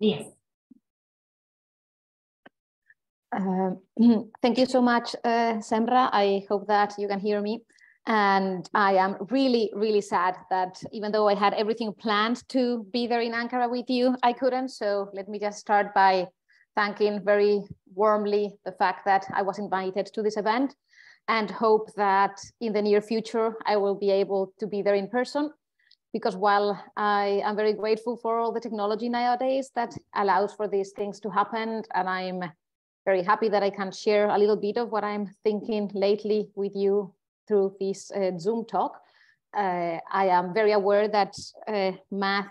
Yes. Uh, thank you so much, uh, Semra. I hope that you can hear me. And I am really, really sad that even though I had everything planned to be there in Ankara with you, I couldn't. So let me just start by thanking very warmly the fact that I was invited to this event and hope that in the near future I will be able to be there in person because while I am very grateful for all the technology nowadays that allows for these things to happen, and I'm very happy that I can share a little bit of what I'm thinking lately with you through this uh, Zoom talk. Uh, I am very aware that uh, math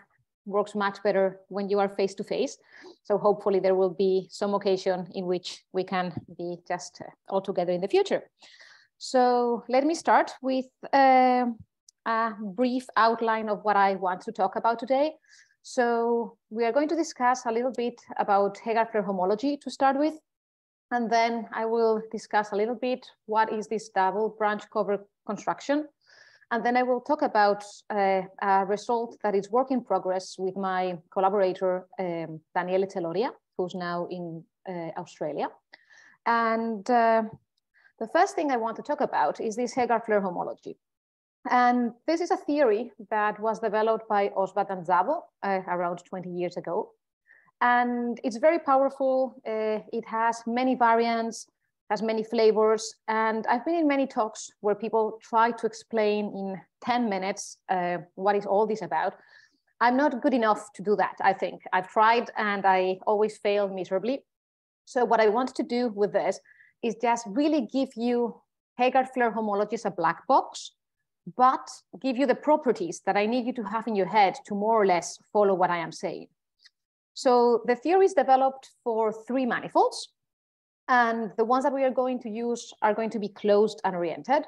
works much better when you are face to face. So hopefully there will be some occasion in which we can be just all together in the future. So let me start with uh, a brief outline of what I want to talk about today. So we are going to discuss a little bit about Heegaard-Floer homology to start with. And then I will discuss a little bit what is this double branch cover construction. And then I will talk about uh, a result that is work in progress with my collaborator, um, Daniele Celoria, who's now in uh, Australia. And uh, the first thing I want to talk about is this Heegaard-Floer homology. And this is a theory that was developed by Ozsváth and Szabo uh, around 20 years ago. And it's very powerful. Uh, it has many variants, has many flavors. And I've been in many talks where people try to explain in 10 minutes uh, what is all this about. I'm not good enough to do that, I think. I've tried and I always fail miserably. So what I want to do with this is just really give you Heegaard-Floer homology as a black box but give you the properties that I need you to have in your head to more or less follow what I am saying. So the theory is developed for three manifolds. And the ones that we are going to use are going to be closed and oriented.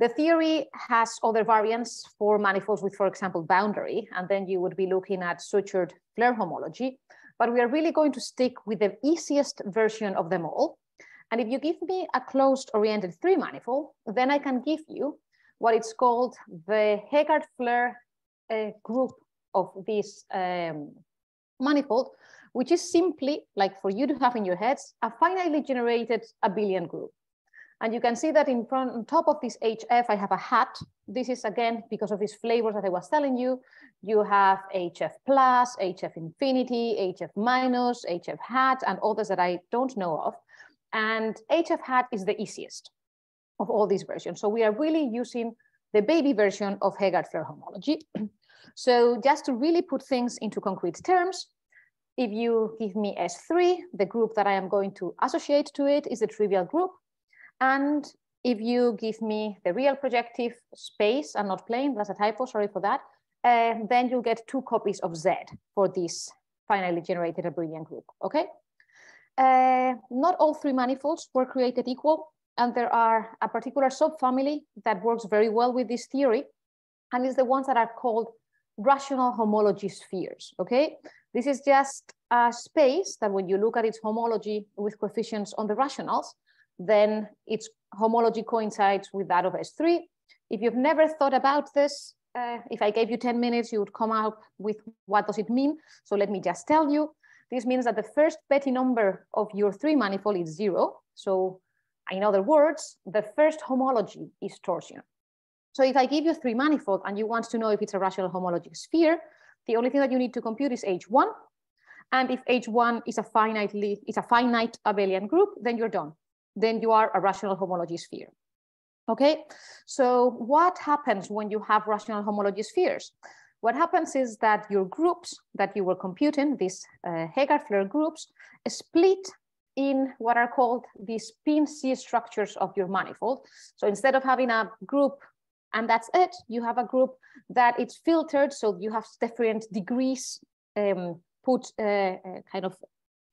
The theory has other variants for manifolds with, for example, boundary, and then you would be looking at sutured Floer homology. But we are really going to stick with the easiest version of them all. And if you give me a closed oriented three manifold, then I can give you what it's called the Heegaard-Floer uh, group of this um, manifold, which is simply like for you to have in your heads, a finitely generated abelian group. And you can see that in front, on top of this HF, I have a hat. This is again, because of these flavors that I was telling you, you have HF plus, HF infinity, HF minus, HF hat, and others that I don't know of. And HF hat is the easiest of all these versions. So we are really using the baby version of Heegaard-Floer homology. so just to really put things into concrete terms, if you give me S3, the group that I am going to associate to it is the trivial group. And if you give me the real projective space and not plane, that's a typo, sorry for that, uh, then you'll get two copies of Z for this finally generated abelian group, okay? Uh, not all three manifolds were created equal. And there are a particular subfamily that works very well with this theory, and it's the ones that are called rational homology spheres, okay? This is just a space that when you look at its homology with coefficients on the rationals, then its homology coincides with that of S3. If you've never thought about this, uh, if I gave you 10 minutes, you would come out with what does it mean? So let me just tell you. This means that the first Betti number of your three manifold is zero. So in other words, the first homology is torsion. So if I give you three manifold and you want to know if it's a rational homology sphere, the only thing that you need to compute is H1. And if H1 is a finitely is a finite abelian group, then you're done. Then you are a rational homology sphere. Okay, so what happens when you have rational homology spheres? What happens is that your groups that you were computing, these uh, Heegaard-Floer groups, split in what are called these spin C structures of your manifold. So instead of having a group and that's it, you have a group that it's filtered. So you have different degrees um, put uh, uh, kind of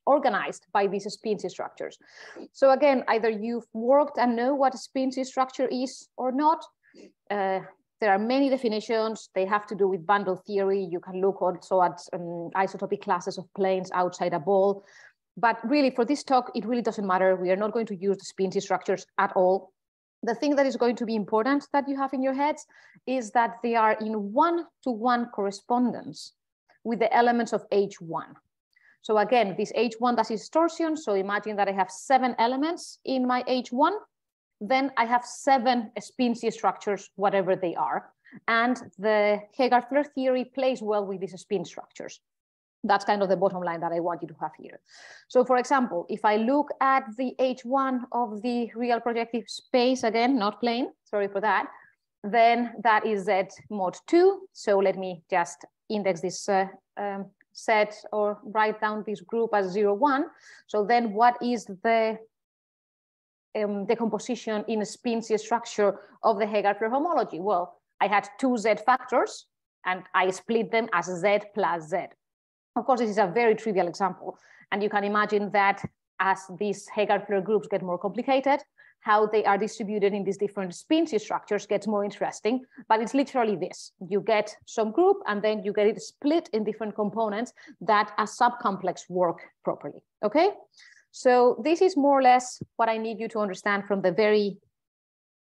organized by these spin C structures. So again, either you've worked and know what a spin C structure is or not. Uh, there are many definitions. They have to do with bundle theory. You can look also at um, isotopic classes of planes outside a ball. But really for this talk, it really doesn't matter. We are not going to use the spin structures at all. The thing that is going to be important that you have in your heads is that they are in one-to-one -one correspondence with the elements of H1. So again, this H1 does distortion. So imagine that I have seven elements in my H1. Then I have seven spin-C structures, whatever they are. And the Heegaard-Floer theory plays well with these spin structures. That's kind of the bottom line that I want you to have here. So for example, if I look at the H1 of the real projective space, again, not plane, sorry for that, then that is Z mod two. So let me just index this uh, um, set or write down this group as zero, one. So then what is the um, decomposition in a spin-C structure of the Heegaard-Floer homology? Well, I had two Z factors and I split them as Z plus Z. Of course, this is a very trivial example. And you can imagine that as these Heegaard-Floer groups get more complicated, how they are distributed in these different spin-C structures gets more interesting, but it's literally this. You get some group and then you get it split in different components that as subcomplex work properly, okay? So this is more or less what I need you to understand from the very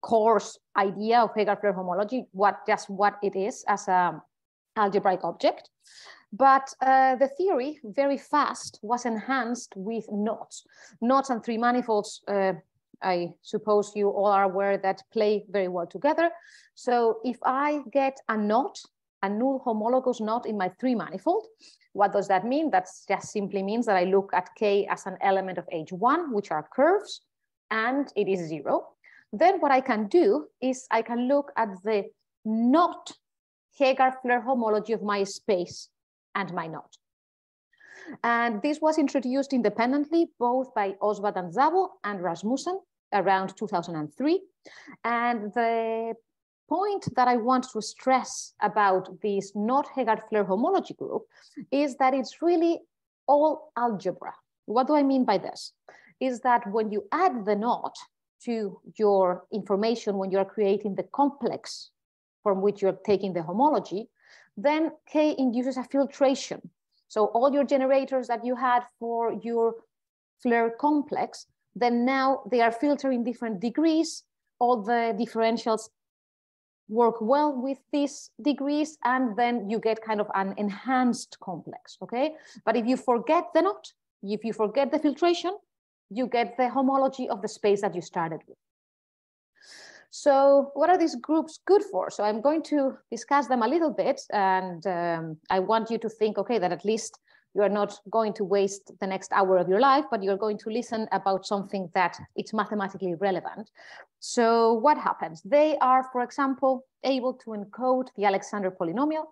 coarse idea of Heegaard-Floer homology, what just what it is as a algebraic object. But uh, the theory very fast was enhanced with knots. Knots and three manifolds, uh, I suppose you all are aware that play very well together. So if I get a knot, a null homologous knot in my three manifold, what does that mean? That just simply means that I look at K as an element of H1, which are curves, and it is zero. Then what I can do is I can look at the knot Heegaard-Floer homology of my space and my knot. And this was introduced independently both by Ozsváth and Szabo and Rasmussen around 2003. And the point that I want to stress about this knot Heegaard-Floer homology group is that it's really all algebra. What do I mean by this? Is that when you add the knot to your information, when you're creating the complex from which you're taking the homology, then K induces a filtration. So all your generators that you had for your Floer complex, then now they are filtering different degrees. All the differentials work well with these degrees, and then you get kind of an enhanced complex, okay? But if you forget the knot, if you forget the filtration, you get the homology of the space that you started with. So what are these groups good for? So I'm going to discuss them a little bit and um, I want you to think, okay, that at least you are not going to waste the next hour of your life, but you're going to listen about something that it's mathematically relevant. So what happens? They are, for example, able to encode the Alexander polynomial.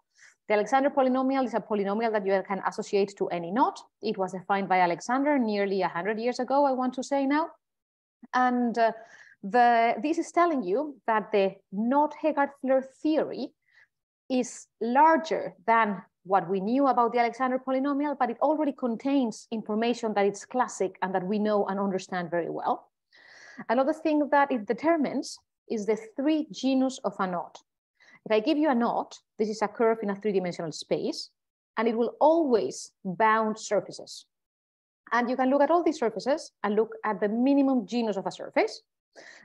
The Alexander polynomial is a polynomial that you can associate to any knot. It was defined by Alexander nearly 100 years ago, I want to say now. And uh, the, this is telling you that the knot Heegaard-Floer theory is larger than what we knew about the Alexander polynomial, but it already contains information that it's classic and that we know and understand very well. Another thing that it determines is the three genus of a knot. If I give you a knot, this is a curve in a three-dimensional space, and it will always bound surfaces. And you can look at all these surfaces and look at the minimum genus of a surface.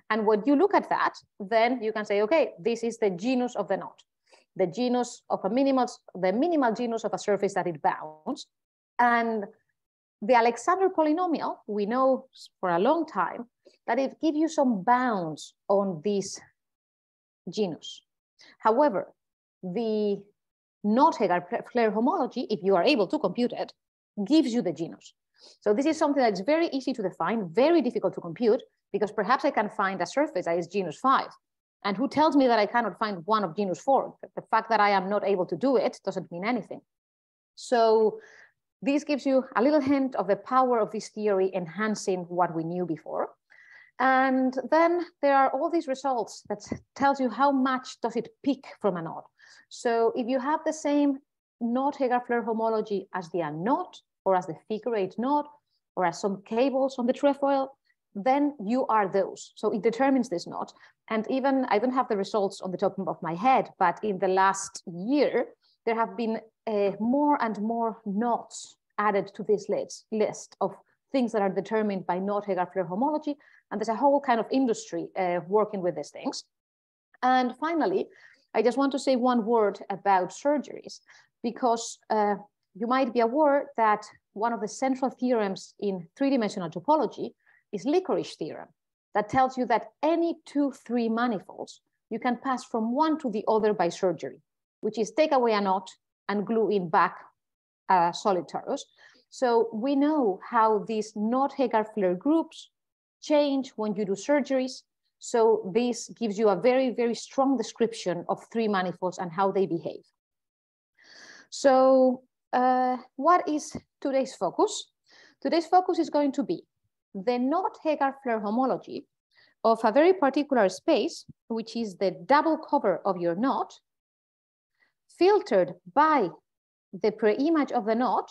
And when you look at that, then you can say, okay, this is the genus of the knot, the genus of a minimal, the minimal genus of a surface that it bounds. And the Alexander polynomial, we know for a long time that it gives you some bounds on this genus. However, the knot Heegaard-Floer homology, if you are able to compute it, gives you the genus. So this is something that's very easy to define, very difficult to compute, because perhaps I can find a surface that is genus five. And who tells me that I cannot find one of genus four? The fact that I am not able to do it doesn't mean anything. So this gives you a little hint of the power of this theory enhancing what we knew before. And then there are all these results that tells you how much does it pick from a knot. So if you have the same knot Heegaard-Floer homology as the unknot or as the figure eight knot or as some cables on the trefoil, then you are those. So it determines this knot. And even, I don't have the results on the top of my head, but in the last year, there have been uh, more and more knots added to this list, list of things that are determined by knot Heegaard-Floer homology. And there's a whole kind of industry uh, working with these things. And finally, I just want to say one word about surgeries, because uh, you might be aware that one of the central theorems in three-dimensional topology is Lickorish theorem that tells you that any two, three manifolds, you can pass from one to the other by surgery, which is take away a knot and glue in back a solid torus. So we know how these knot Heegaard-Floer groups change when you do surgeries. So this gives you a very, very strong description of three manifolds and how they behave. So uh, what is today's focus? Today's focus is going to be the knot Heegaard-Floer homology of a very particular space, which is the double cover of your knot, filtered by the pre-image of the knot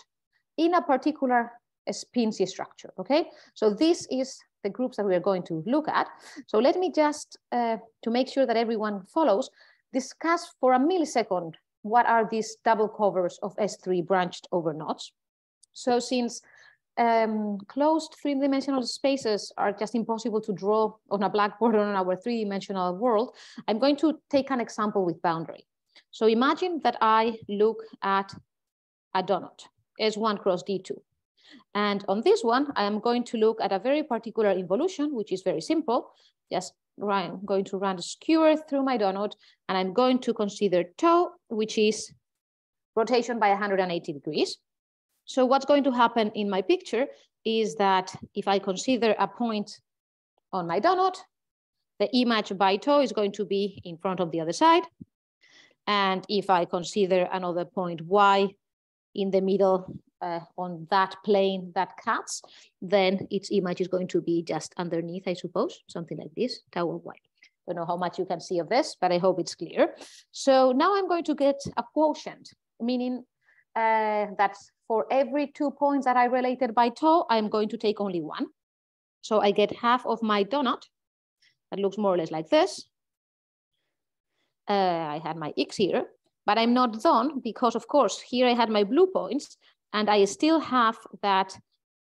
in a particular spin C structure, okay? So this is the groups that we are going to look at. So let me just, uh, to make sure that everyone follows, discuss for a millisecond what are these double covers of S3 branched over knots. So since um, closed three-dimensional spaces are just impossible to draw on a blackboard or on our three-dimensional world, I'm going to take an example with boundary. So imagine that I look at a donut, S1 cross D2. And on this one, I am going to look at a very particular involution, which is very simple. Just run, going to run a skewer through my donut, and I'm going to consider tau, which is rotation by 180 degrees. So what's going to happen in my picture is that if I consider a point on my donut, the image by tau is going to be in front of the other side. And if I consider another point y in the middle uh, on that plane that cuts, then its image is going to be just underneath, I suppose, something like this, tau of y. Don't know how much you can see of this, but I hope it's clear. So now I'm going to get a quotient, meaning uh, that for every two points that I related by tau, I'm going to take only one. So I get half of my donut that looks more or less like this. Uh, I had my x here, but I'm not done because of course, here I had my blue points and I still have that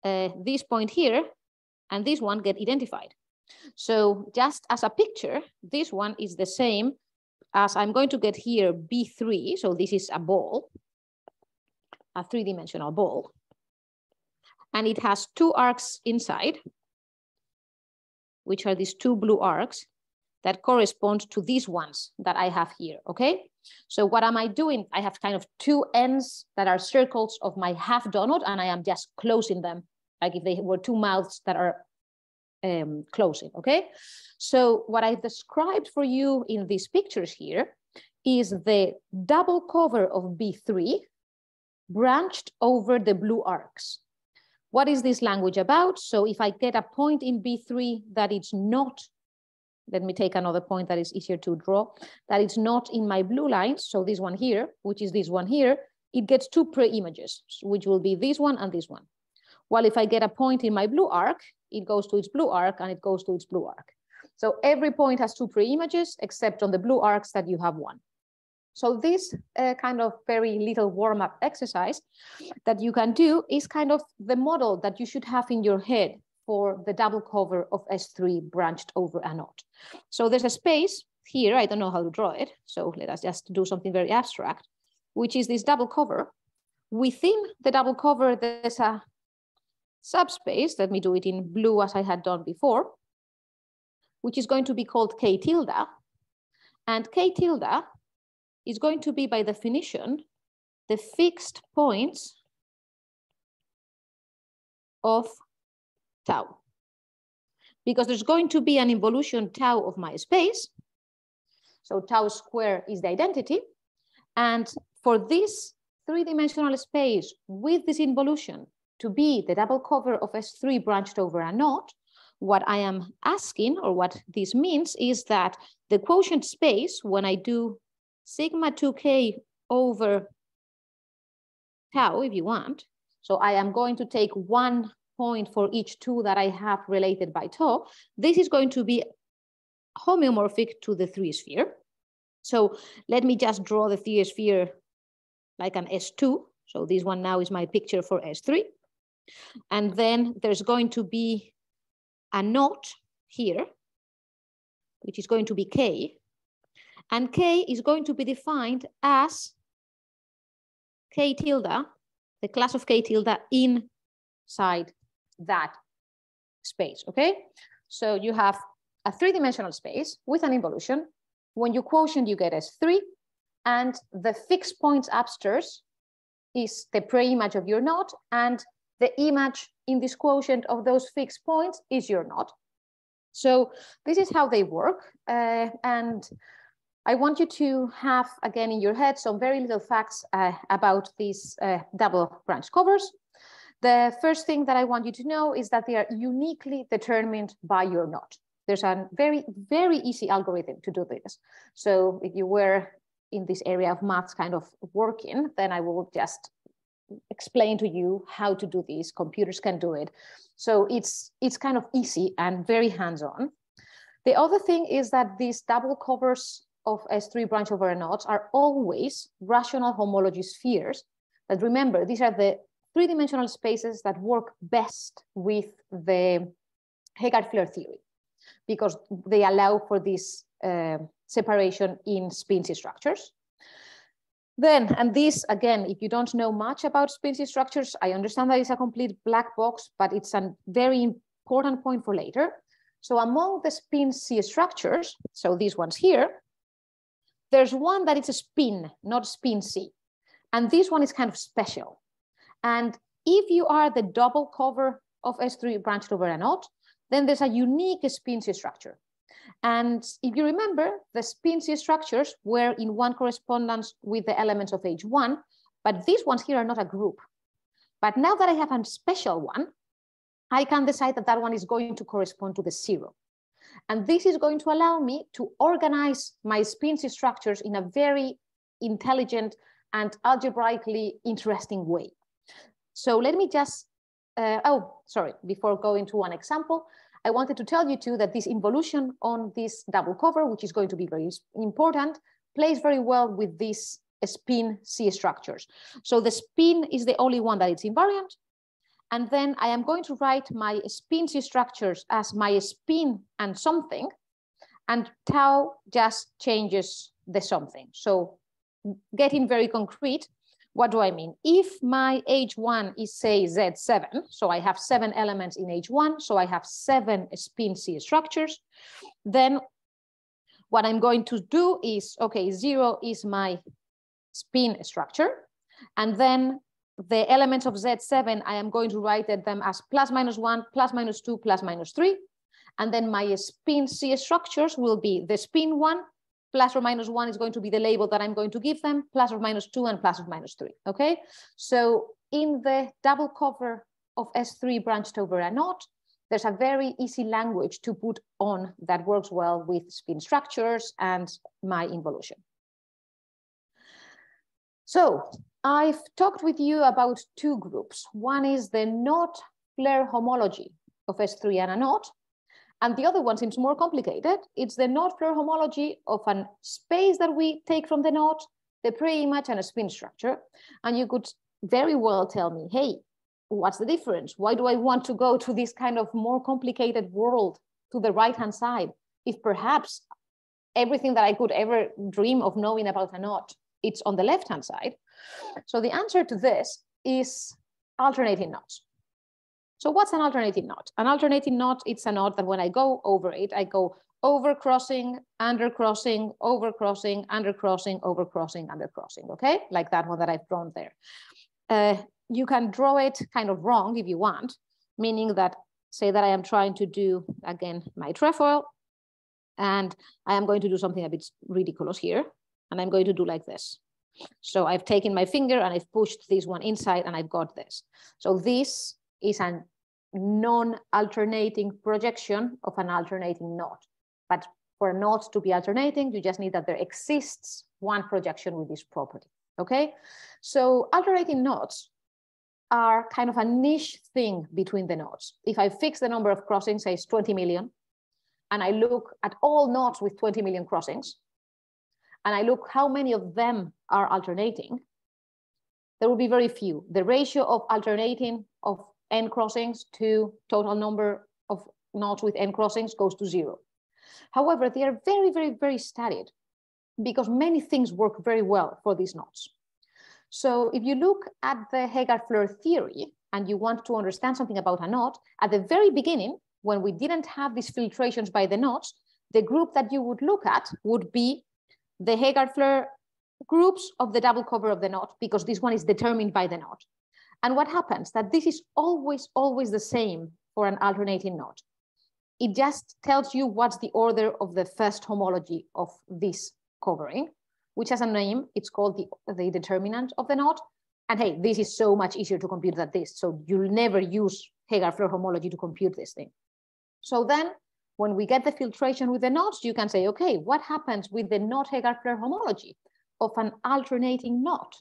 uh, this point here and this one get identified. So just as a picture, this one is the same as I'm going to get here B3. So this is a ball, a three-dimensional ball. And it has two arcs inside, which are these two blue arcs that correspond to these ones that I have here, okay? So what am I doing? I have kind of two ends that are circles of my half donut and I am just closing them, like if they were two mouths that are um, closing, okay? So what I've described for you in these pictures here is the double cover of B3 branched over the blue arcs. What is this language about? So if I get a point in B3 that it's not let me take another point that is easier to draw, that it's not in my blue lines, so this one here, which is this one here, it gets two pre-images, which will be this one and this one. While if I get a point in my blue arc, it goes to its blue arc and it goes to its blue arc. So every point has two pre-images, except on the blue arcs that you have one. So this uh, kind of very little warm-up exercise that you can do is kind of the model that you should have in your head for the double cover of S3 branched over a knot. So there's a space here, I don't know how to draw it, so let us just do something very abstract, which is this double cover. Within the double cover, there's a subspace, let me do it in blue as I had done before, which is going to be called K tilde. And K tilde is going to be by definition, the fixed points of tau. Because there's going to be an involution tau of my space. So tau square is the identity. And for this three-dimensional space with this involution to be the double cover of S3 branched over a knot, what I am asking or what this means is that the quotient space, when I do sigma 2k over tau, if you want, so I am going to take one point for each two that I have related by tau, this is going to be homeomorphic to the three sphere. So let me just draw the three sphere like an S2. So this one now is my picture for S3. And then there's going to be a knot here, which is going to be K. And K is going to be defined as K tilde the class of K tilde inside that space, okay? So you have a three-dimensional space with an involution. When you quotient, you get S3, and the fixed points upstairs is the pre-image of your knot, and the image in this quotient of those fixed points is your knot. So this is how they work. Uh, and I want you to have, again, in your head, some very little facts uh, about these uh, double branch covers. The first thing that I want you to know is that they are uniquely determined by your knot. There's a very, very easy algorithm to do this. So if you were in this area of maths kind of working, then I will just explain to you how to do this. Computers can do it. So it's, it's kind of easy and very hands-on. The other thing is that these double covers of S3 branch over a knot are always rational homology spheres. But remember, these are the three-dimensional spaces that work best with the Heegaard-Floer theory because they allow for this uh, separation in spin-C structures. Then, and this again, if you don't know much about spin-C structures, I understand that it's a complete black box, but it's a very important point for later. So among the spin-C structures, so these ones here, there's one that is a spin, not spin-C. And this one is kind of special. And if you are the double cover of S3 branched over a knot, then there's a unique spin-C structure. And if you remember, the spin-C structures were in one correspondence with the elements of H1, but these ones here are not a group. But now that I have a special one, I can decide that that one is going to correspond to the zero. And this is going to allow me to organize my spin-C structures in a very intelligent and algebraically interesting way. So let me just, uh, oh, sorry, before going to one example, I wanted to tell you too that this involution on this double cover, which is going to be very important, plays very well with these spin C structures. So the spin is the only one that it's invariant. And then I am going to write my spin C structures as my spin and something, and tau just changes the something. So getting very concrete, what do I mean? If my H1 is say Z7, so I have seven elements in H1, so I have seven spin C structures, then what I'm going to do is, okay, zero is my spin structure. And then the elements of Z7, I am going to write them as plus minus one, plus minus two, plus minus three. And then my spin C structures will be the spin one, plus or minus one is going to be the label that I'm going to give them, plus or minus two and plus or minus three, okay? So in the double cover of S3 branched over a knot, there's a very easy language to put on that works well with spin structures and my involution. So I've talked with you about two groups. One is the knot Floer homology of S3 and a knot, and the other one seems more complicated. It's the knot Floer homology of a space that we take from the knot, the pre-image and a spin structure. And you could very well tell me, hey, what's the difference? Why do I want to go to this kind of more complicated world to the right-hand side? If perhaps everything that I could ever dream of knowing about a knot, it's on the left-hand side. So the answer to this is alternating knots. So what's an alternating knot? An alternating knot, it's a knot that when I go over it, I go over crossing, under crossing, over crossing, under crossing, over crossing, under crossing, okay? Like that one that I've drawn there. Uh, you can draw it kind of wrong if you want, meaning that say that I am trying to do, again, my trefoil, and I am going to do something a bit ridiculous here, and I'm going to do like this. So I've taken my finger and I've pushed this one inside and I've got this. So this is a non-alternating projection of an alternating knot. But for a to be alternating, you just need that there exists one projection with this property, okay? So alternating knots are kind of a niche thing between the knots. If I fix the number of crossings, say it's 20 million, and I look at all knots with 20 million crossings, and I look how many of them are alternating, there will be very few. The ratio of alternating of n crossings to total number of knots with n crossings goes to zero. However, they are very, very, very studied because many things work very well for these knots. So if you look at the Heegaard-Floer theory and you want to understand something about a knot, at the very beginning, when we didn't have these filtrations by the knots, the group that you would look at would be the Heegaard-Floer groups of the double cover of the knot, because this one is determined by the knot. And what happens that this is always, always the same for an alternating knot. It just tells you what's the order of the first homology of this covering, which has a name. It's called the, the determinant of the knot. And hey, this is so much easier to compute than this. So you'll never use Heegaard-Floer homology to compute this thing. So then when we get the filtration with the knots, you can say, okay, what happens with the knot Heegaard-Floer homology of an alternating knot?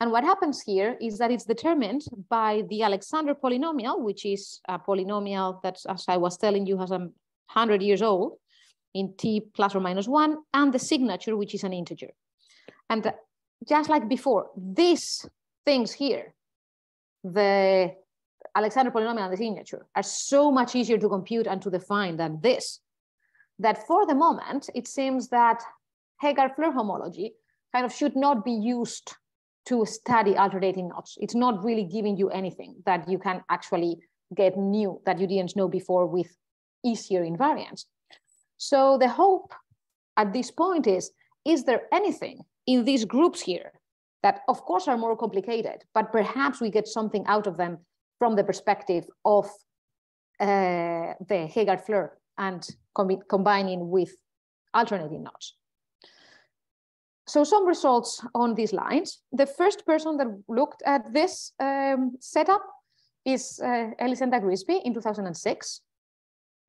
And what happens here is that it's determined by the Alexander polynomial, which is a polynomial that, as I was telling you, has a 100 years old in t plus or minus one, and the signature, which is an integer. And just like before, these things here, the Alexander polynomial and the signature, are so much easier to compute and to define than this, that for the moment, it seems that Heegaard-Floer homology kind of should not be used to study alternating knots. It's not really giving you anything that you can actually get new that you didn't know before with easier invariants. So the hope at this point is, is there anything in these groups here that of course are more complicated, but perhaps we get something out of them from the perspective of uh, the Heegaard-Floer and com combining with alternating knots. So some results on these lines. The first person that looked at this um, setup is uh, Elisenda Grigsby in 2006.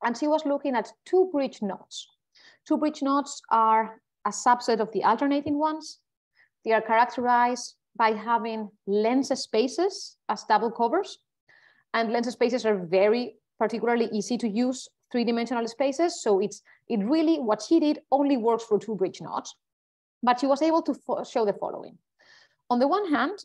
And she was looking at two bridge knots. Two bridge knots are a subset of the alternating ones. They are characterized by having lens spaces as double covers. And lens spaces are very particularly easy to use three-dimensional spaces. So it's it really, what she did only works for two bridge knots but she was able to show the following. On the one hand,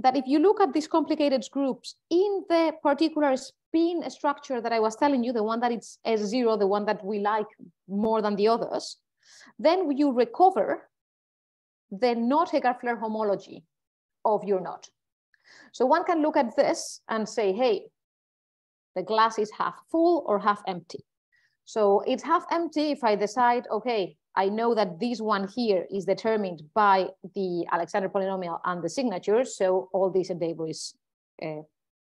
that if you look at these complicated groups in the particular spin structure that I was telling you, the one that it's S0, the one that we like more than the others, then you recover the knot Heegaard-Floer homology of your knot. So one can look at this and say, hey, the glass is half full or half empty. So it's half empty if I decide, okay, I know that this one here is determined by the Alexander polynomial and the signature, so all this endeavor is uh,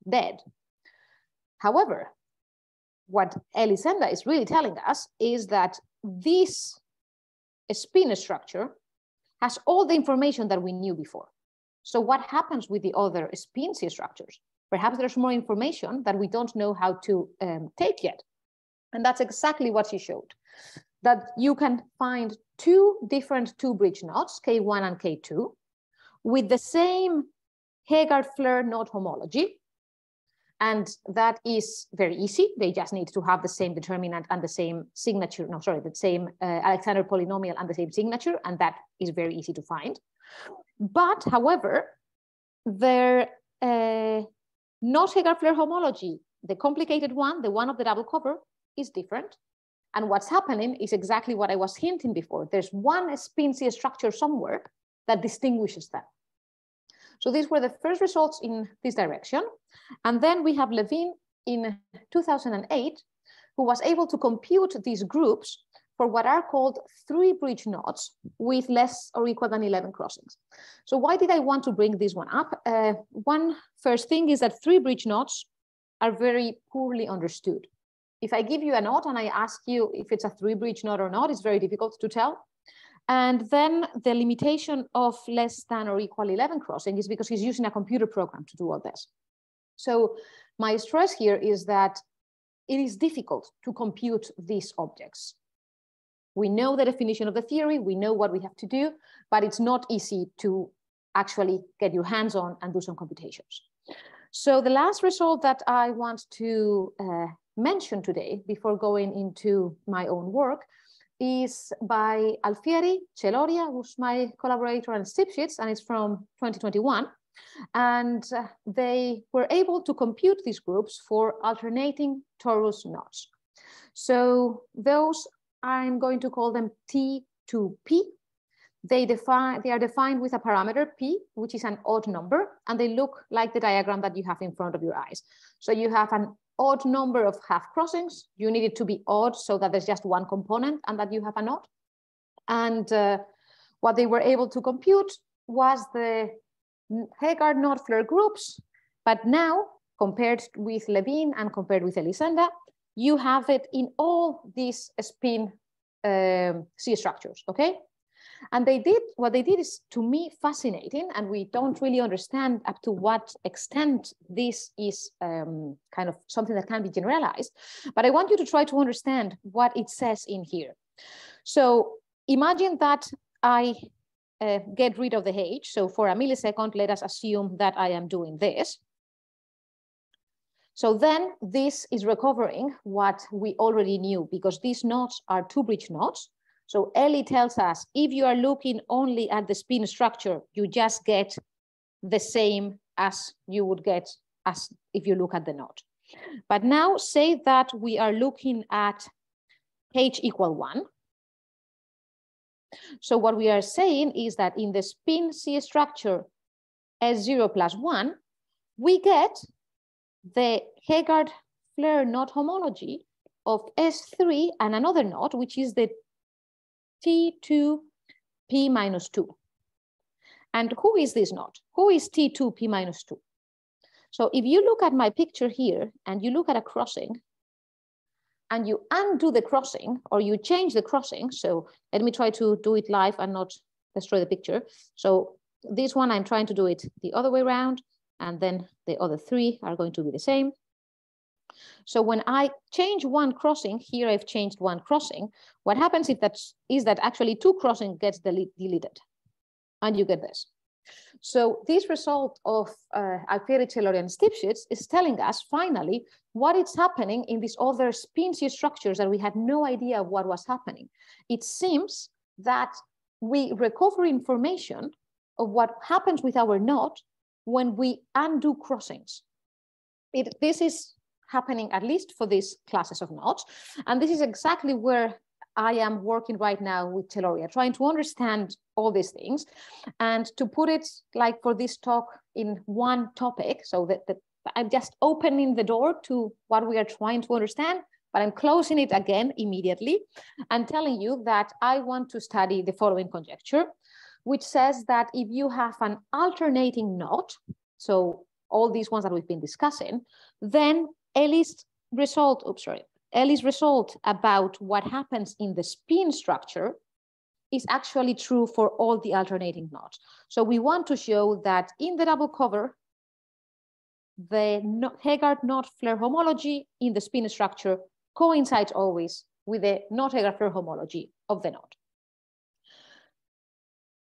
dead. However, what Elisenda is really telling us is that this spin structure has all the information that we knew before. So what happens with the other C structures? Perhaps there's more information that we don't know how to um, take yet. And that's exactly what she showed that you can find two different two bridge knots, K1 and K2, with the same Heegaard-Floer knot homology. And that is very easy. They just need to have the same determinant and the same signature, no, sorry, the same uh, Alexander polynomial and the same signature, and that is very easy to find. But however, their uh, knot Heegaard-Floer homology, the complicated one, the one of the double cover, is different. And what's happening is exactly what I was hinting before. There's one spin C structure somewhere that distinguishes them. So these were the first results in this direction. And then we have Levine in 2008, who was able to compute these groups for what are called three bridge knots with less or equal than 11 crossings. So why did I want to bring this one up? Uh, one first thing is that three bridge knots are very poorly understood if I give you a knot and I ask you if it's a three bridge knot or not, it's very difficult to tell. And then the limitation of less than or equal 11 crossing is because he's using a computer program to do all this. So my stress here is that it is difficult to compute these objects. We know the definition of the theory, we know what we have to do, but it's not easy to actually get your hands on and do some computations. So the last result that I want to uh, mention today before going into my own work is by Alfieri, Celoria, who's my collaborator, and Stipsicz, and it's from 2021. And uh, they were able to compute these groups for alternating torus knots. So those, I'm going to call them T2P. they define they are defined with a parameter p, which is an odd number, and they look like the diagram that you have in front of your eyes. So you have an odd number of half crossings. You need it to be odd so that there's just one component and that you have a knot. And uh, what they were able to compute was the Heegaard knot Floer groups, but now compared with Levine and compared with Elisenda, you have it in all these spin um, C structures, okay? And they did, what they did is to me fascinating, and we don't really understand up to what extent this is um, kind of something that can be generalized, but I want you to try to understand what it says in here. So imagine that I uh, get rid of the H. So for a millisecond, let us assume that I am doing this. So then this is recovering what we already knew because these knots are two bridge knots. So Ellie tells us if you are looking only at the spin structure, you just get the same as you would get as if you look at the knot. But now say that we are looking at H equal one. So what we are saying is that in the spin C structure S0 plus one, we get the Heegaard Floer knot homology of S3 and another knot, which is the T2P minus 2. And who is this knot? Who is T2P minus 2? So if you look at my picture here and you look at a crossing and you undo the crossing or you change the crossing, so let me try to do it live and not destroy the picture. So this one, I'm trying to do it the other way around and then the other three are going to be the same. So when I change one crossing, here I've changed one crossing, what happens if that is that actually two crossing gets delete, deleted and you get this. So this result of uh, Alfieri-Tellurian Stipsicz is telling us finally what is happening in these other C structures that we had no idea what was happening. It seems that we recover information of what happens with our knot when we undo crossings. It, this is happening at least for these classes of knots. And this is exactly where I am working right now with Celoria, trying to understand all these things and to put it like for this talk in one topic so that, that I'm just opening the door to what we are trying to understand, but I'm closing it again immediately and telling you that I want to study the following conjecture, which says that if you have an alternating knot, so all these ones that we've been discussing, then Ellie's result, oops, sorry, Ellie's result about what happens in the spin structure is actually true for all the alternating knots. So we want to show that in the double cover, the Heegaard knot Floer homology in the spin structure coincides always with the knot Heegaard Floer homology of the knot.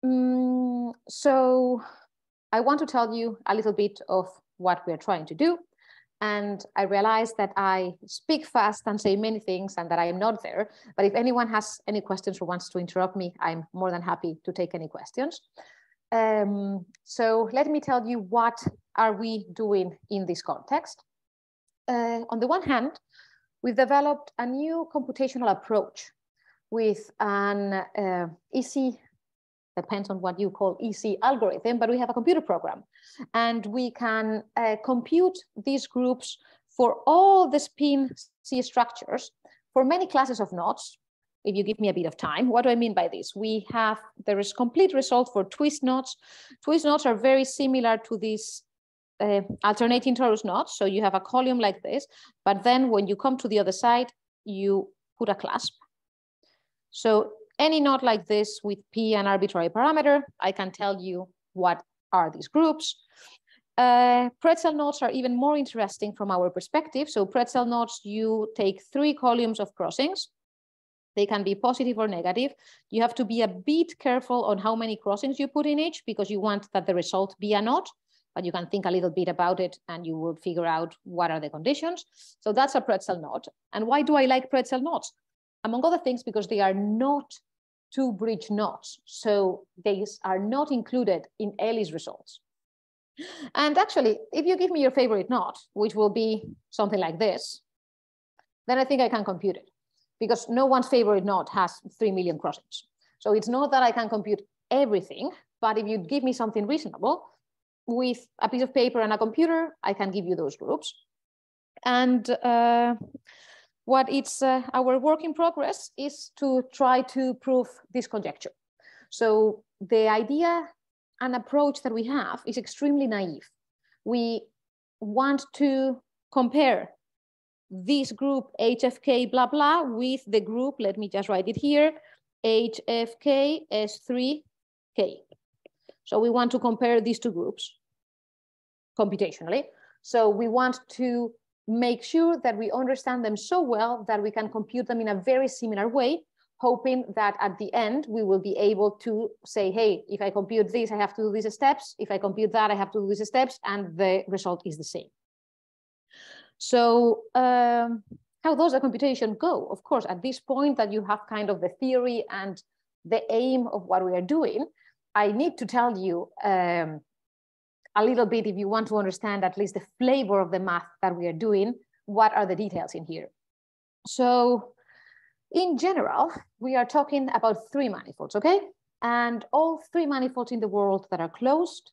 Mm, so I want to tell you a little bit of what we're trying to do. And I realized that I speak fast and say many things and that I am not there. But if anyone has any questions or wants to interrupt me, I'm more than happy to take any questions. Um, so let me tell you what are we doing in this context. Uh, on the one hand, we've developed a new computational approach with an uh, EC depends on what you call EC algorithm, but we have a computer program. And we can uh, compute these groups for all the spin C structures for many classes of knots. If you give me a bit of time, what do I mean by this? We have, there is complete result for twist knots. Twist knots are very similar to these uh, alternating torus knots. So you have a column like this, but then when you come to the other side, you put a clasp. So any knot like this with P an arbitrary parameter, I can tell you what are these groups. Uh, pretzel knots are even more interesting from our perspective. So pretzel knots, you take three columns of crossings. They can be positive or negative. You have to be a bit careful on how many crossings you put in each because you want that the result be a knot, but you can think a little bit about it and you will figure out what are the conditions. So that's a pretzel knot. And why do I like pretzel knots? among other things, because they are not two bridge knots. So these are not included in Ellie's results. And actually, if you give me your favorite knot, which will be something like this, then I think I can compute it because no one's favorite knot has 3 million crossings. So it's not that I can compute everything, but if you give me something reasonable, with a piece of paper and a computer, I can give you those groups. And uh, what it's uh, our work in progress is to try to prove this conjecture. So the idea and approach that we have is extremely naive. We want to compare this group HFK blah blah with the group, let me just write it here, HFK S3K. So we want to compare these two groups computationally. So we want to make sure that we understand them so well that we can compute them in a very similar way, hoping that at the end we will be able to say, hey, if I compute this, I have to do these steps. If I compute that, I have to do these steps, and the result is the same. So um, how does the computation go? Of course, at this point that you have kind of the theory and the aim of what we are doing, I need to tell you um, a little bit, if you want to understand at least the flavor of the math that we are doing, what are the details in here? So in general, we are talking about three manifolds, okay? And all three manifolds in the world that are closed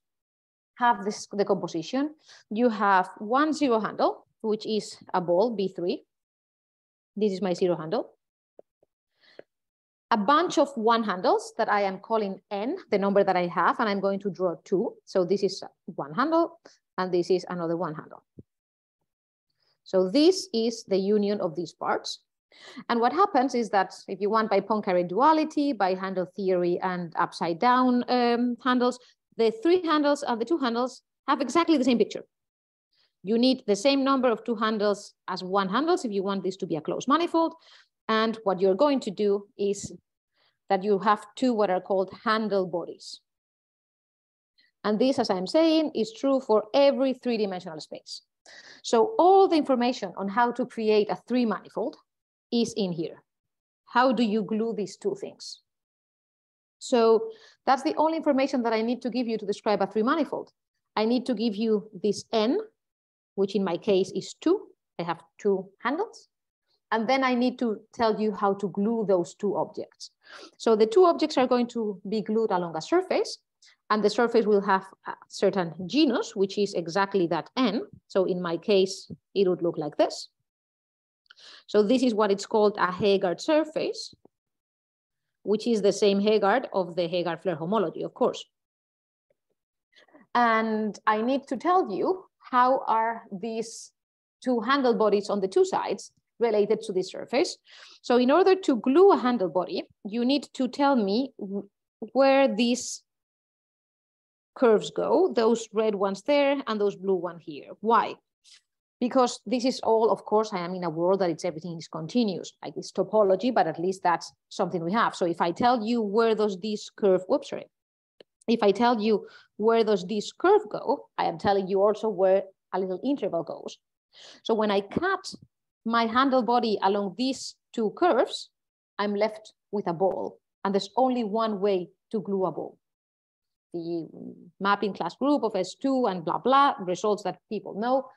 have this the composition. You have one zero handle, which is a ball, B3. This is my zero handle a bunch of one handles that I am calling n, the number that I have, and I'm going to draw two. So this is one handle, and this is another one handle. So this is the union of these parts. And what happens is that if you want by Poincare duality, by handle theory and upside down um, handles, the three handles and the two handles have exactly the same picture. You need the same number of two handles as one handles if you want this to be a closed manifold. And what you're going to do is that you have two what are called handle bodies. And this, as I'm saying, is true for every three-dimensional space. So all the information on how to create a three manifold is in here. How do you glue these two things? So that's the only information that I need to give you to describe a three manifold. I need to give you this n, which in my case is two. I have two handles. And then I need to tell you how to glue those two objects. So the two objects are going to be glued along a surface and the surface will have a certain genus, which is exactly that n. So in my case, it would look like this. So this is what it's called a Heegaard surface, which is the same Heegaard of the Heegaard-Floer homology, of course. And I need to tell you how are these two handle bodies on the two sides related to this surface. So in order to glue a handle body, you need to tell me where these curves go, those red ones there and those blue one here. Why? Because this is all, of course, I am in a world that it's everything is continuous, like it's topology, but at least that's something we have. So if I tell you where does this curve, whoops, sorry. If I tell you where does this curve go, I am telling you also where a little interval goes. So when I cut my handle body along these two curves, I'm left with a ball. And there's only one way to glue a ball. The mapping class group of S2 and blah, blah, results that people know,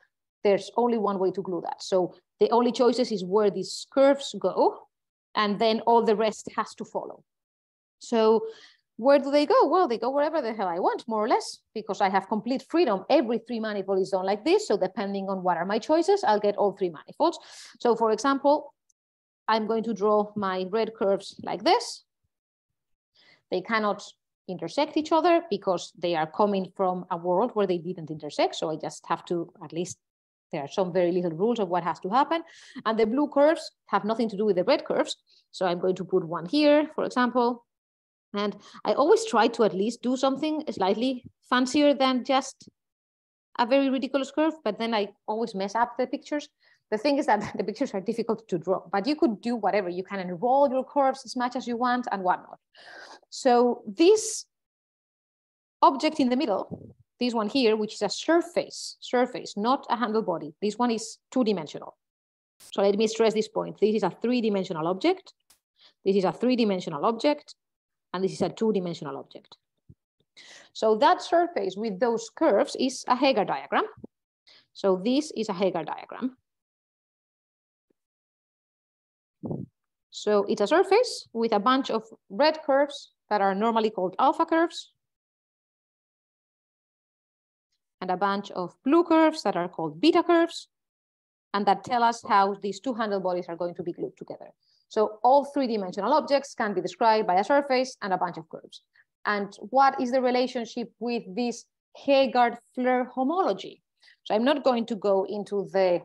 there's only one way to glue that. So the only choices is where these curves go, and then all the rest has to follow. So where do they go? Well, they go wherever the hell I want, more or less, because I have complete freedom. Every three manifold is done like this. So depending on what are my choices, I'll get all three manifolds. So for example, I'm going to draw my red curves like this. They cannot intersect each other because they are coming from a world where they didn't intersect. So I just have to, at least there are some very little rules of what has to happen. And the blue curves have nothing to do with the red curves. So I'm going to put one here, for example, and I always try to at least do something slightly fancier than just a very ridiculous curve, but then I always mess up the pictures. The thing is that the pictures are difficult to draw, but you could do whatever. You can enroll your curves as much as you want and whatnot. So this object in the middle, this one here, which is a surface, surface, not a handle body. This one is two-dimensional. So let me stress this point. This is a three-dimensional object. This is a three-dimensional object and this is a two-dimensional object. So that surface with those curves is a Heegaard diagram. So this is a Heegaard diagram. So it's a surface with a bunch of red curves that are normally called alpha curves, and a bunch of blue curves that are called beta curves, and that tell us how these two handle bodies are going to be glued together. So all three-dimensional objects can be described by a surface and a bunch of curves. And what is the relationship with this Heegaard-Floer homology? So I'm not going to go into the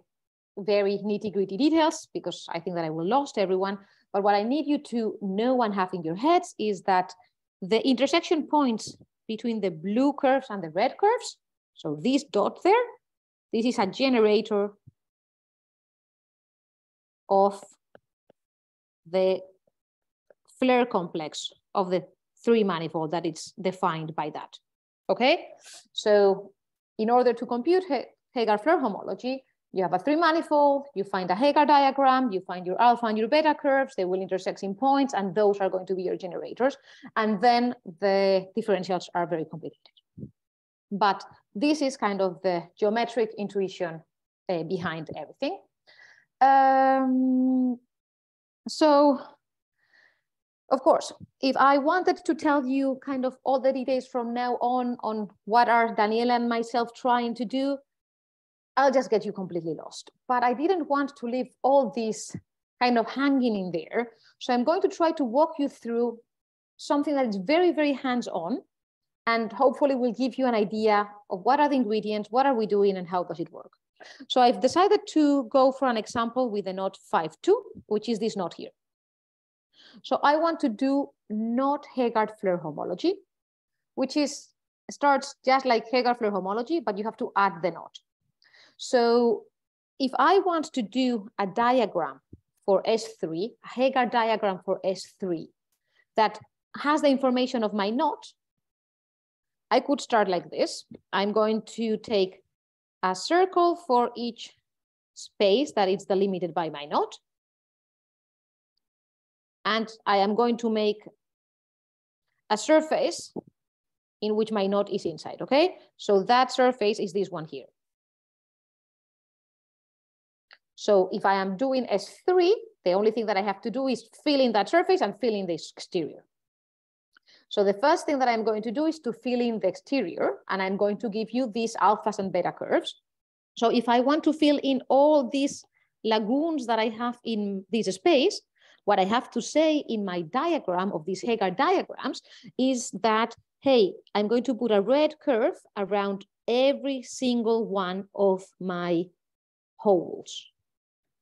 very nitty gritty details because I think that I will lost everyone. But what I need you to know and have in your heads is that the intersection points between the blue curves and the red curves, so this dot there, this is a generator of the Floer complex of the three manifold that is defined by that. Okay, so in order to compute Heegaard-Floer homology, you have a three manifold, you find a Heegaard diagram, you find your alpha and your beta curves, they will intersect in points, and those are going to be your generators. And then the differentials are very complicated. But this is kind of the geometric intuition uh, behind everything. Um, so of course, if I wanted to tell you kind of all the details from now on, on what are Daniele and myself trying to do, I'll just get you completely lost. But I didn't want to leave all this kind of hanging in there. So I'm going to try to walk you through something that is very, very hands-on and hopefully will give you an idea of what are the ingredients, what are we doing and how does it work. So I've decided to go for an example with the knot 5-2, which is this knot here. So I want to do knot Heegaard-Floer homology, which is starts just like Heegaard-Floer homology, but you have to add the knot. So if I want to do a diagram for S3, a Heegaard diagram for S3 that has the information of my knot, I could start like this. I'm going to take a circle for each space that is delimited by my node. And I am going to make a surface in which my node is inside, okay? So that surface is this one here. So if I am doing S3, the only thing that I have to do is fill in that surface and fill in the exterior. So the first thing that I'm going to do is to fill in the exterior, and I'm going to give you these alphas and beta curves. So if I want to fill in all these lagoons that I have in this space, what I have to say in my diagram of these Heegaard diagrams is that, hey, I'm going to put a red curve around every single one of my holes.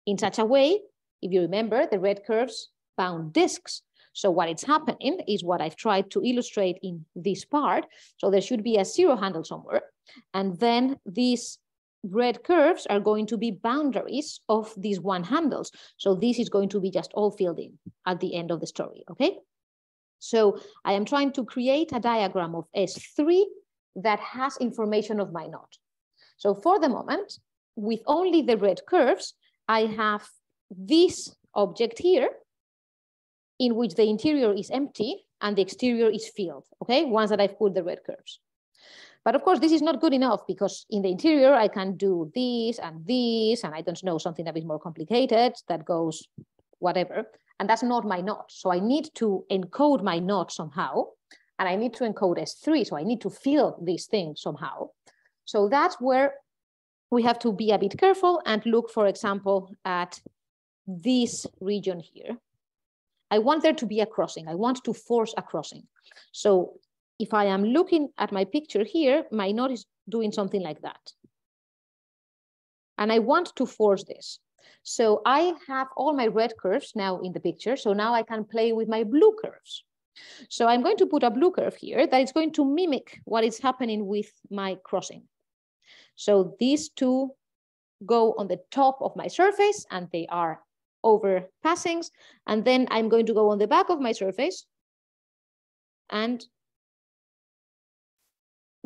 In such a way, if you remember, the red curves bound disks. So what is happening is what I've tried to illustrate in this part. So there should be a zero handle somewhere. And then these red curves are going to be boundaries of these one handles. So this is going to be just all filled in at the end of the story, okay? So I am trying to create a diagram of S3 that has information of my knot. So for the moment, with only the red curves, I have this object here in which the interior is empty and the exterior is filled, okay? Once that I've put the red curves. But of course, this is not good enough because in the interior, I can do this and this, and I don't know, something that is more complicated that goes whatever. And that's not my knot. So I need to encode my knot somehow. And I need to encode S3. So I need to fill this thing somehow. So that's where we have to be a bit careful and look, for example, at this region here. I want there to be a crossing. I want to force a crossing. So if I am looking at my picture here, my knot is doing something like that. And I want to force this. So I have all my red curves now in the picture. So now I can play with my blue curves. So I'm going to put a blue curve here that is going to mimic what is happening with my crossing. So these two go on the top of my surface and they are over passings. And then I'm going to go on the back of my surface and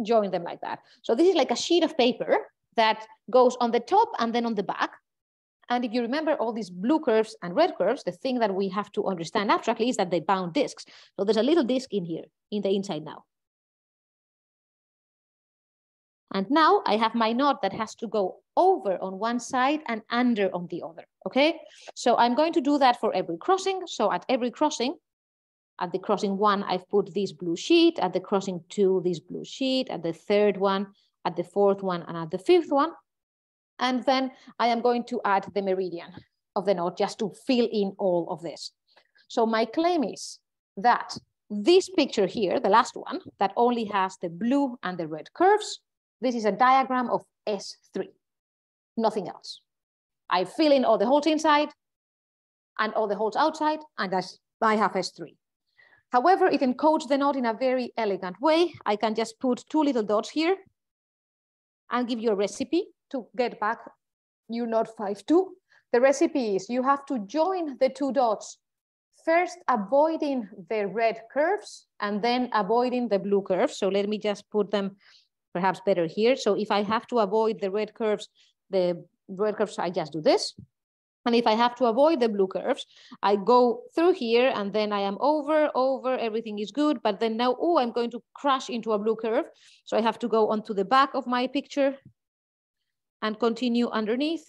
join them like that. So this is like a sheet of paper that goes on the top and then on the back. And if you remember all these blue curves and red curves, the thing that we have to understand abstractly is that they bound disks. So there's a little disk in here, in the inside now. And now I have my knot that has to go over on one side and under on the other, okay? So I'm going to do that for every crossing. So at every crossing, At the crossing one, I've put this blue sheet. At the crossing two, this blue sheet. At the third one, at the fourth one, and at the fifth one. And then I am going to add the meridian of the knot just to fill in all of this. So my claim is that this picture here, the last one, that only has the blue and the red curves, this is a diagram of S3, nothing else. I fill in all the holes inside and all the holes outside, and I have S3. However, it encodes the node in a very elegant way. I can just put two little dots here and give you a recipe to get back your node 5.2. The recipe is you have to join the two dots, first avoiding the red curves and then avoiding the blue curves. So let me just put them perhaps better here. So if I have to avoid the red curves, the red curves, I just do this. And if I have to avoid the blue curves, I go through here and then I am over, over, everything is good. But then now, oh, I'm going to crash into a blue curve. So I have to go onto the back of my picture and continue underneath.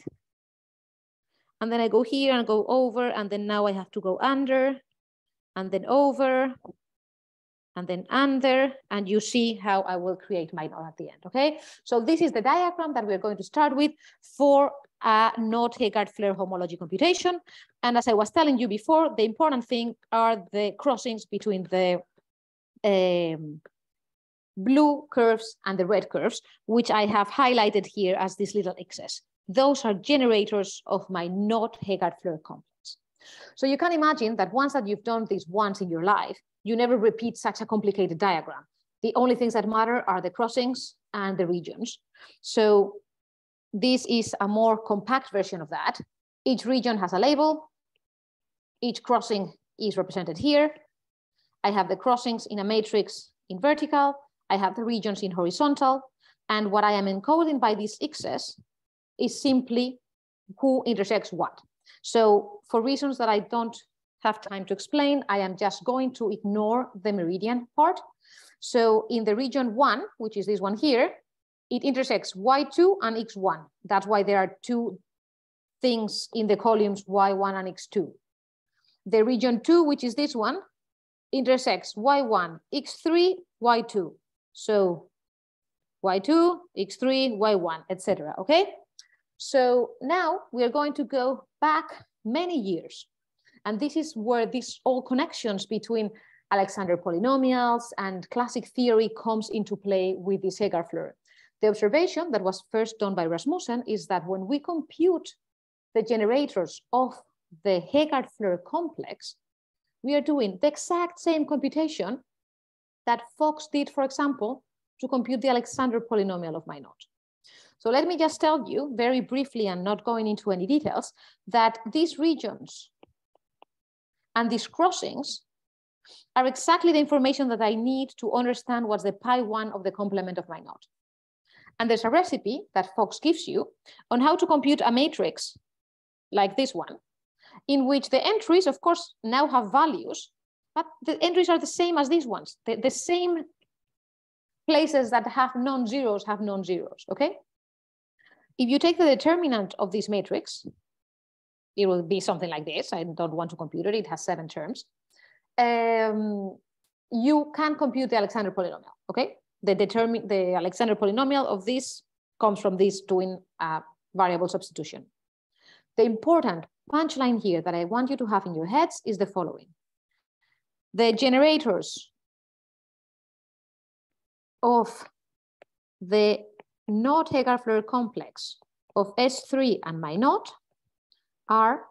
And then I go here and go over, and then now I have to go under and then over and then under, and you see how I will create my node at the end, okay? So this is the diagram that we're going to start with for a node Heegaard-Floer homology computation. And as I was telling you before, the important thing are the crossings between the um, blue curves and the red curves, which I have highlighted here as this little x's. Those are generators of my node Heegaard-Floer complex. So you can imagine that once that you've done this once in your life, you never repeat such a complicated diagram. The only things that matter are the crossings and the regions. So this is a more compact version of that. Each region has a label. Each crossing is represented here. I have the crossings in a matrix in vertical. I have the regions in horizontal. And what I am encoding by these x's is simply who intersects what. So for reasons that I don't have time to explain, I am just going to ignore the meridian part. So in the region one, which is this one here, it intersects Y2 and X1. That's why there are two things in the columns Y1 and X2. The region two, which is this one, intersects Y1, X3, Y2. So Y2, X3, Y1, etc. okay? So now we are going to go back many years. And this is where these all connections between Alexander polynomials and classic theory comes into play with this Heegaard-Floer. The observation that was first done by Rasmussen is that when we compute the generators of the Heegaard-Floer complex, we are doing the exact same computation that Fox did, for example, to compute the Alexander polynomial of my node. So let me just tell you very briefly and not going into any details that these regions and these crossings are exactly the information that I need to understand what's the pi one of the complement of my node. And there's a recipe that Fox gives you on how to compute a matrix like this one, in which the entries, of course, now have values, but the entries are the same as these ones. The, the same places that have non-zeros have non-zeros, okay? If you take the determinant of this matrix, it will be something like this. I don't want to compute it. It has seven terms. Um, you can compute the Alexander polynomial, okay? The, determine, the Alexander polynomial of this comes from this doing a variable substitution. The important punchline here that I want you to have in your heads is the following. The generators of the node Heegaard-Floer complex of S3 and my node are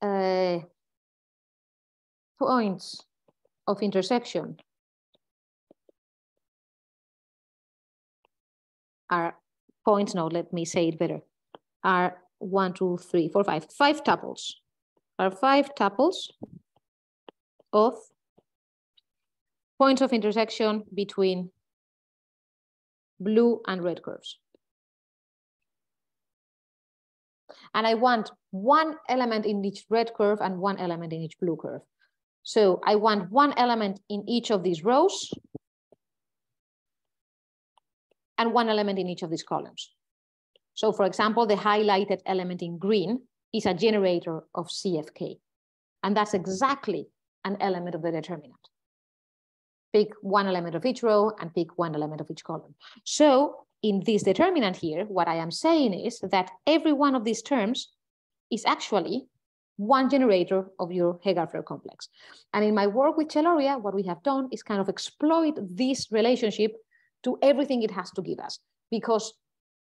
uh, points of intersection. Are points, no, let me say it better, are one, two, three, four, five, five tuples, are five tuples of points of intersection between blue and red curves. And I want one element in each red curve and one element in each blue curve. So I want one element in each of these rows and one element in each of these columns. So for example, the highlighted element in green is a generator of CFK. And that's exactly an element of the determinant. Pick one element of each row and pick one element of each column. So in this determinant here, what I am saying is that every one of these terms is actually one generator of your Heegaard-Floer complex. And in my work with Celoria, what we have done is kind of exploit this relationship to everything it has to give us. Because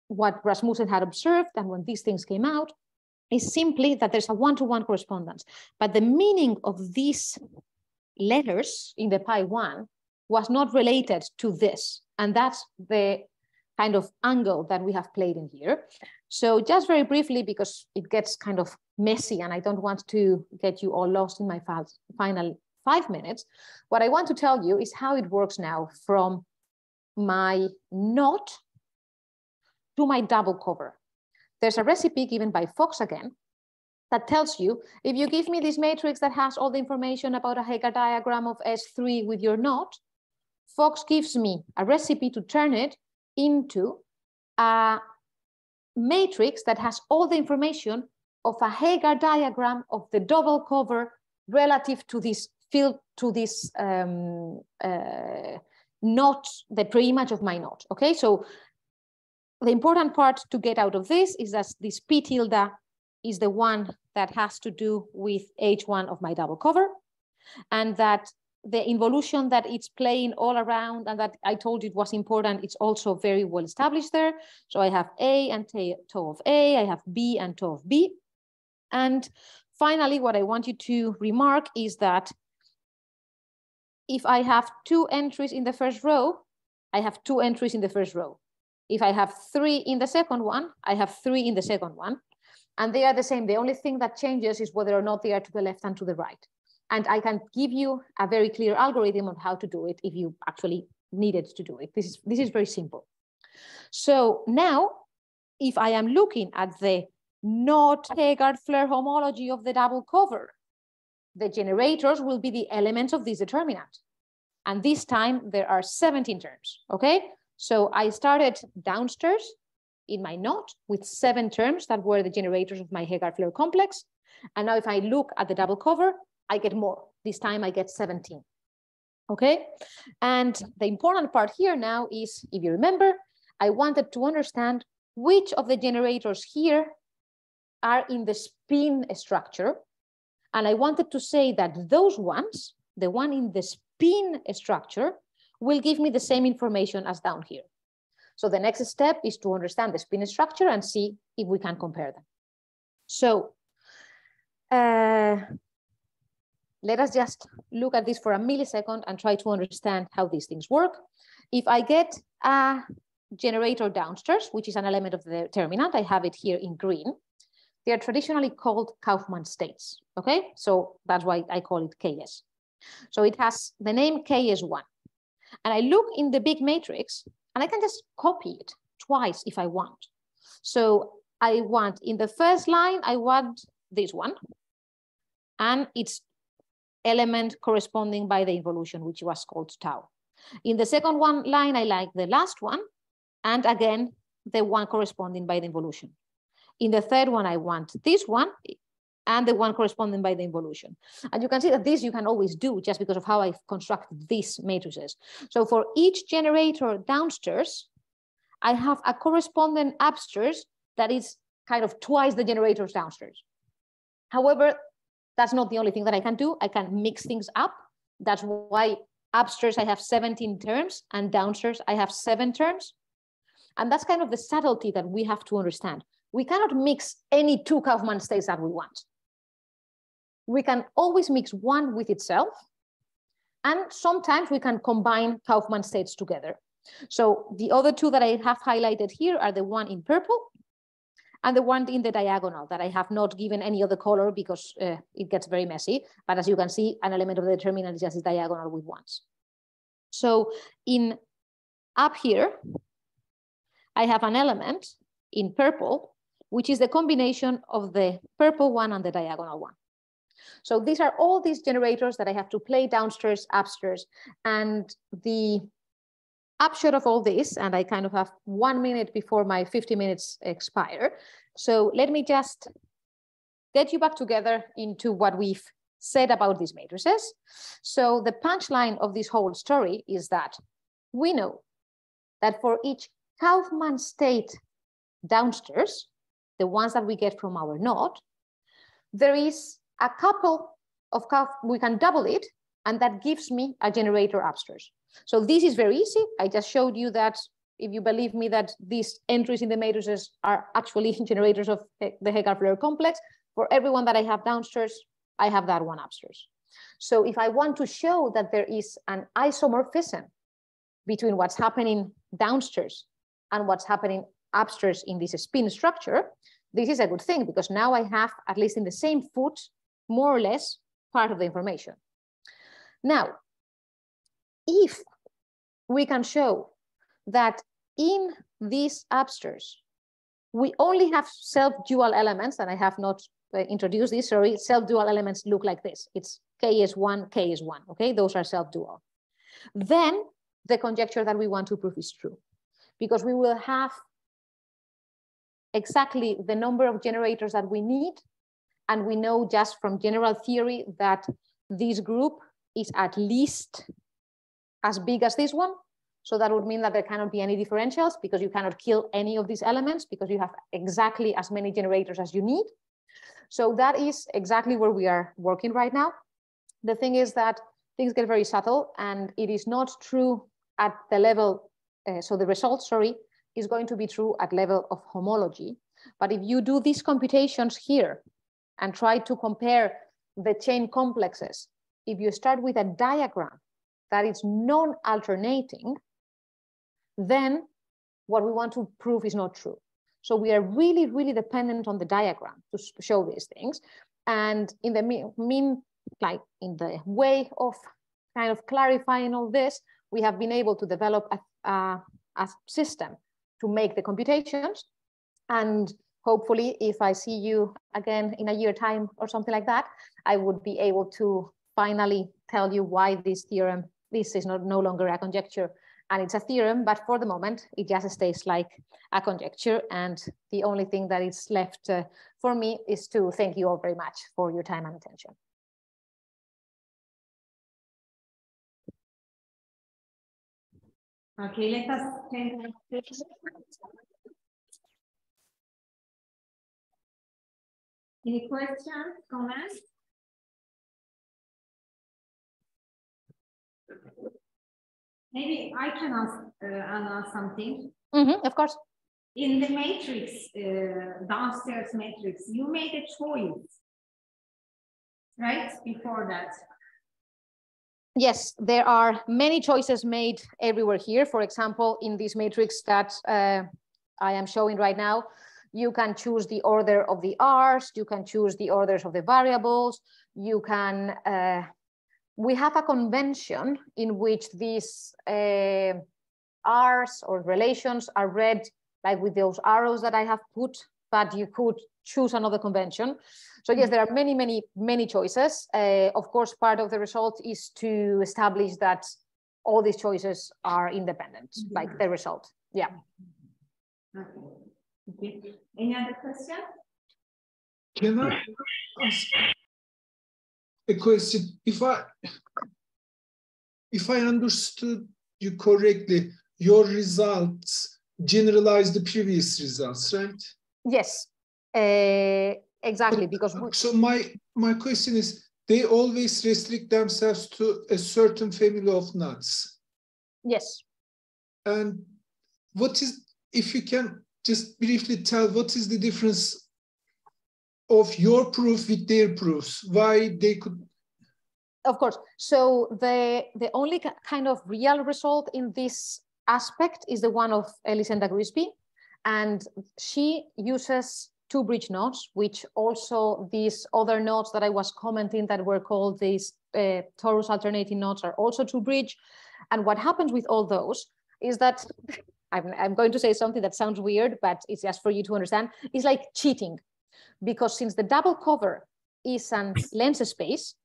what Rasmussen had observed, and when these things came out, is simply that there's a one-to-one -one correspondence. But the meaning of these letters in the pi one was not related to this. And that's the kind of angle that we have played in here. So just very briefly, because it gets kind of messy and I don't want to get you all lost in my final five minutes, what I want to tell you is how it works now from my knot to my double cover. There's a recipe given by Fox again that tells you, if you give me this matrix that has all the information about a Heegaard diagram of S3 with your knot, Fox gives me a recipe to turn it into a matrix that has all the information of a Heegaard diagram of the double cover relative to this field, to this um, uh, knot, the pre-image of my knot, okay? So the important part to get out of this is that this P tilde is the one that has to do with H1 of my double cover and that the involution that it's playing all around and that I told you it was important, it's also very well established there. So I have A and tau of A, I have B and tau of B. And finally, what I want you to remark is that if I have two entries in the first row, I have two entries in the first row. If I have three in the second one, I have three in the second one. And they are the same. The only thing that changes is whether or not they are to the left and to the right. And I can give you a very clear algorithm on how to do it if you actually needed to do it. This is, this is very simple. So now, if I am looking at the knot Heegaard-Floer homology of the double cover, the generators will be the elements of this determinant. And this time there are 17 terms, okay? So I started downstairs in my knot with seven terms that were the generators of my Heegaard-Floer complex. And now if I look at the double cover, I get more. This time I get 17. Okay. And the important part here now is, if you remember, I wanted to understand which of the generators here are in the spin structure. And I wanted to say that those ones, the one in the spin structure, will give me the same information as down here. So the next step is to understand the spin structure and see if we can compare them. So uh, let us just look at this for a millisecond and try to understand how these things work. If I get a generator downstairs, which is an element of the determinant, I have it here in green. They are traditionally called Kauffman states, okay? So that's why I call it KS. So it has the name KS1. And I look in the big matrix and I can just copy it twice if I want. So I want in the first line, I want this one. And it's element corresponding by the involution, which was called tau. In the second one line, I like the last one, and again, the one corresponding by the involution. In the third one, I want this one, and the one corresponding by the involution. And you can see that this you can always do just because of how I've constructed these matrices. So for each generator downstairs, I have a corresponding upstairs that is kind of twice the generators downstairs. However, that's not the only thing that I can do. I can mix things up. That's why upstairs I have 17 terms and downstairs I have seven terms. And that's kind of the subtlety that we have to understand. We cannot mix any two Kauffman states that we want. We can always mix one with itself. And sometimes we can combine Kauffman states together. So the other two that I have highlighted here are the one in purple and the one in the diagonal that I have not given any other color because uh, it gets very messy. But as you can see, an element of the determinant is just diagonal with ones. So in up here, I have an element in purple, which is the combination of the purple one and the diagonal one. So these are all these generators that I have to play downstairs, upstairs, and the upshot of all this, and I kind of have one minute before my 50 minutes expire. So let me just get you back together into what we've said about these matrices. So the punchline of this whole story is that we know that for each Kauffman state downstairs, the ones that we get from our node, there is a couple of we can double it, and that gives me a generator upstairs. So this is very easy. I just showed you that if you believe me that these entries in the matrices are actually generators of the Heegaard-Floer complex, for everyone that I have downstairs, I have that one upstairs. So if I want to show that there is an isomorphism between what's happening downstairs and what's happening upstairs in this spin structure, this is a good thing because now I have, at least in the same foot, more or less part of the information. Now, if we can show that in these upstairs, we only have self-dual elements, and I have not uh, introduced this, sorry, self-dual elements look like this. It's K is one, K is one, okay? Those are self-dual. Then the conjecture that we want to prove is true because we will have exactly the number of generators that we need. And we know just from general theory that this group is at least as big as this one. So that would mean that there cannot be any differentials because you cannot kill any of these elements because you have exactly as many generators as you need. So that is exactly where we are working right now. The thing is that things get very subtle and it is not true at the level, uh, so the result, sorry, is going to be true at level of homology. But if you do these computations here and try to compare the chain complexes, if you start with a diagram that is non-alternating, then what we want to prove is not true. So we are really, really dependent on the diagram to show these things. And in the mean, like in the way of kind of clarifying all this, we have been able to develop a, a, system to make the computations. And hopefully, if I see you again in a year time or something like that, I would be able to finally tell you why this theorem, this is not, no longer a conjecture, and it's a theorem, but for the moment, it just stays like a conjecture. And the only thing that is left uh, for me is to thank you all very much for your time and attention. Okay, let us Any questions, comments? Maybe I can ask uh, Ana something. Mm -hmm, of course. In the matrix, uh, downstairs matrix, you made a choice, right? Before that. Yes, there are many choices made everywhere here. For example, in this matrix that uh, I am showing right now, you can choose the order of the R's, you can choose the orders of the variables, you can uh, we have a convention in which these uh, R's or relations are read like with those arrows that I have put, but you could choose another convention. So yes, there are many, many, many choices. Uh, of course, part of the result is to establish that all these choices are independent, mm -hmm. like the result. Yeah. Okay. okay. Any other question? Can I ask a question. If I if I understood you correctly, your results generalize the previous results, right? Yes, uh, exactly. But, because so my my question is, they always restrict themselves to a certain family of nuts. Yes. And what is if you can just briefly tell what is the difference of your proof with their proofs, why they could. Of course. So the, the only kind of real result in this aspect is the one of Elisenda Grigsby. And she uses two bridge nodes, which also these other nodes that I was commenting that were called these uh, torus alternating nodes are also two bridge. And what happens with all those is that I'm, I'm going to say something that sounds weird, but it's just for you to understand. It's like cheating because since the double cover is an lens space,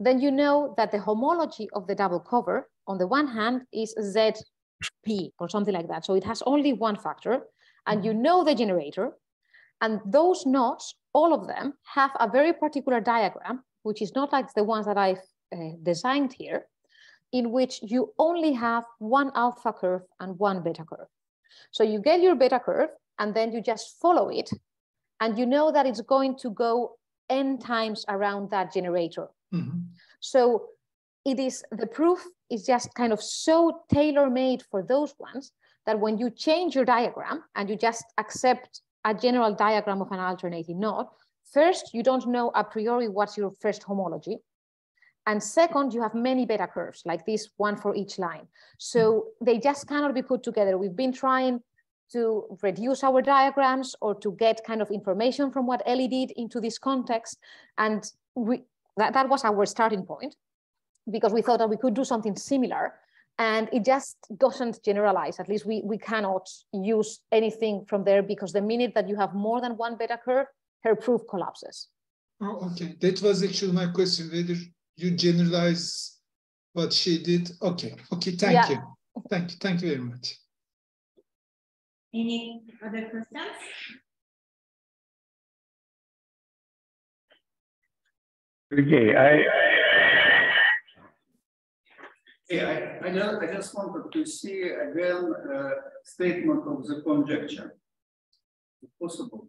then you know that the homology of the double cover on the one hand is ZP or something like that. So it has only one factor and you know the generator and those knots, all of them have a very particular diagram which is not like the ones that I've uh, designed here, in which you only have one alpha curve and one beta curve. So you get your beta curve and then you just follow it and you know that it's going to go n times around that generator. Mm -hmm. So it is the proof is just kind of so tailor-made for those ones that when you change your diagram and you just accept a general diagram of an alternating node, first, you don't know a priori what's your first homology. And second, you have many beta curves, like this one for each line. So they just cannot be put together. We've been trying to reduce our diagrams or to get kind of information from what Ellie did into this context. And we, that, that was our starting point because we thought that we could do something similar and it just doesn't generalize. At least we, we cannot use anything from there because the minute that you have more than one beta curve, her proof collapses. Oh, okay. That was actually my question, whether you generalize what she did. Okay, okay, thank yeah. you. Thank you, thank you very much. Any other questions? Okay, I, yeah, I, I, just, I just wanted to see again uh, statement of the conjecture, if possible.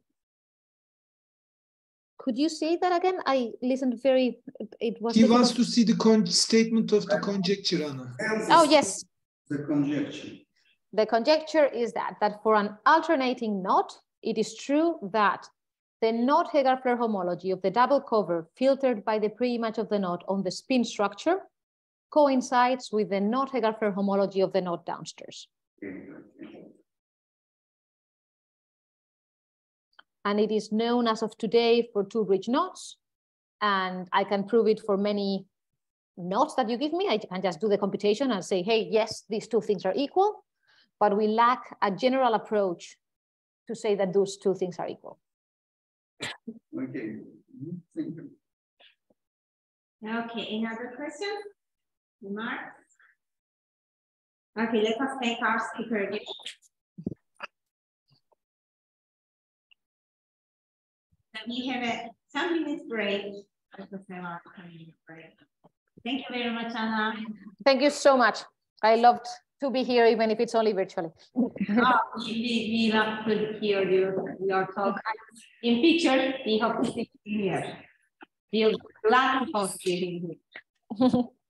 Could you say that again? I listened very, it was- He wants to see the con statement of the conjecture, Ana. Oh, yes. The conjecture. The conjecture is that, that for an alternating knot, it is true that the knot Heegaard-Floer homology of the double cover filtered by the pre-image of the knot on the spin structure coincides with the knot Heegaard-Floer homology of the knot downstairs. And it is known as of today for two bridge knots. And I can prove it for many knots that you give me. I can just do the computation and say, hey, yes, these two things are equal. But we lack a general approach to say that those two things are equal. Okay, thank you. Okay, another question? Mark? Okay, let us thank our speaker again. we have a 10 minutes break. Thank you very much, Ana. Thank you so much. I loved to be here, even if it's only virtually. oh, we, we love to hear you, your talk. In picture, we hope to see you here. We're glad to host you here.